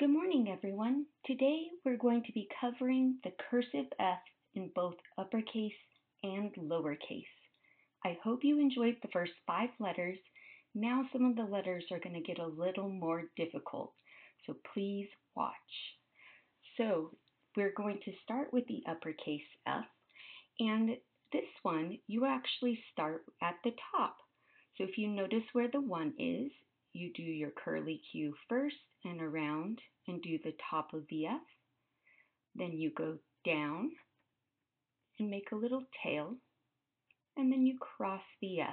Good morning, everyone. Today we're going to be covering the cursive F in both uppercase and lowercase. I hope you enjoyed the first five letters. Now some of the letters are going to get a little more difficult, so please watch. So we're going to start with the uppercase F, and this one you actually start at the top. So if you notice where the one is, you do your curly Q first and around and do the top of the F. Then you go down and make a little tail and then you cross the F.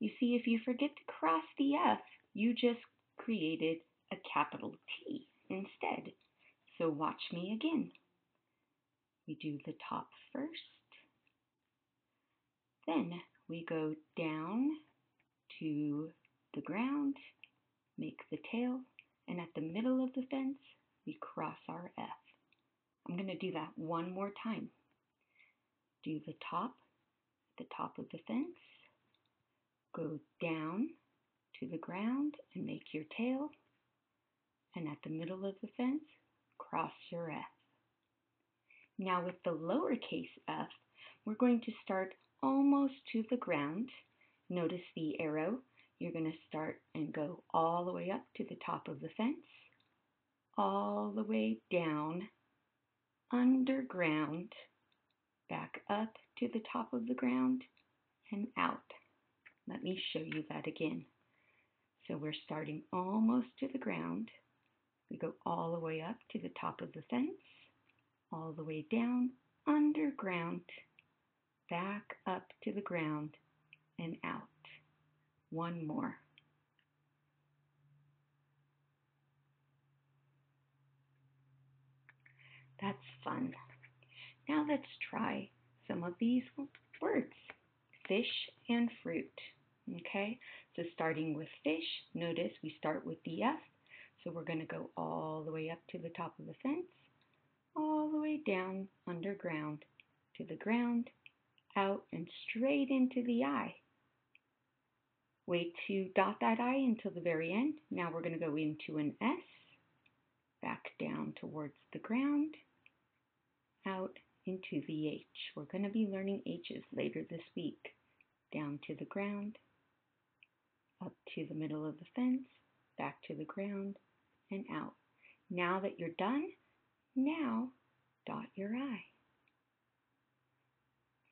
You see, if you forget to cross the F, you just created a capital T instead. So watch me again. We do the top first. Then we go down to the ground, make the tail, and at the middle of the fence, we cross our F. I'm going to do that one more time. Do the top, the top of the fence, go down to the ground and make your tail, and at the middle of the fence, cross your F. Now with the lowercase f, we're going to start almost to the ground. Notice the arrow you're going to start and go all the way up to the top of the fence, all the way down, underground, back up to the top of the ground, and out. Let me show you that again. So we're starting almost to the ground. We go all the way up to the top of the fence, all the way down, underground, back up to the ground, and out. One more. That's fun. Now let's try some of these words. Fish and fruit. Okay, so starting with fish, notice we start with the F. So we're going to go all the way up to the top of the fence, all the way down underground to the ground, out and straight into the I. Wait to dot that I until the very end. Now we're going to go into an S, back down towards the ground, out into the H. We're going to be learning H's later this week. Down to the ground, up to the middle of the fence, back to the ground, and out. Now that you're done, now dot your I.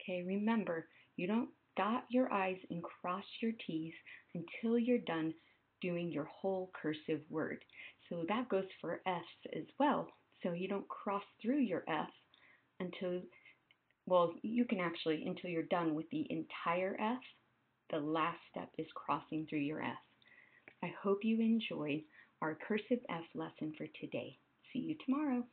Okay, remember, you don't dot your I's and cross your T's until you're done doing your whole cursive word. So that goes for F's as well. So you don't cross through your F until, well, you can actually, until you're done with the entire F. The last step is crossing through your F. I hope you enjoyed our cursive F lesson for today. See you tomorrow.